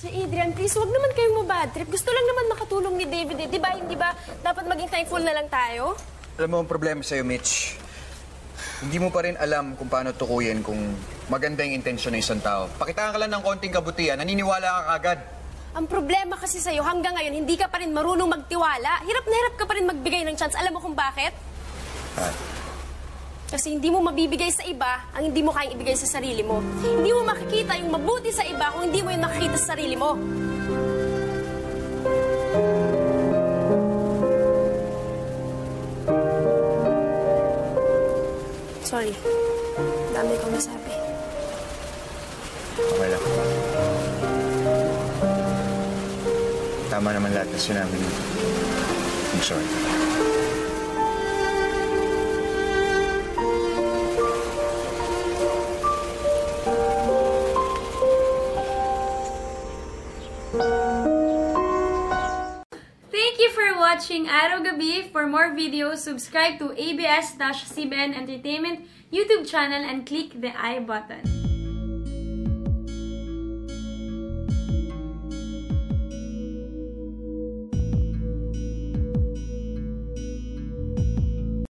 Si Adrian, please, wag naman kayong mabad trip. Gusto lang naman makatulong ni David eh. Di ba, hindi ba dapat maging thankful na lang tayo? Alam mo ang problema sa'yo, Mitch. Hindi mo pa rin alam kung paano tukuyin kung maganda yung intensyon ng isang tao. Pakitaan ka lang ng konting kabutihan, naniniwala ka agad. Ang problema kasi sa'yo, hanggang ngayon, hindi ka pa rin marunong magtiwala. Hirap na hirap ka pa rin magbigay ng chance. Alam mo kung bakit? Ah, Kasi hindi mo mabibigay sa iba ang hindi mo kayang ibigay sa sarili mo. Hindi mo makikita yung mabuti sa iba kung hindi mo yung makikita sa sarili mo. Sorry. Dami kong nasabi. okay lang. Tama naman lahat na sinabi mo. I'm sorry. Watching Araw Gabi. For more videos, subscribe to ABS-CBN Entertainment YouTube channel and click the I button.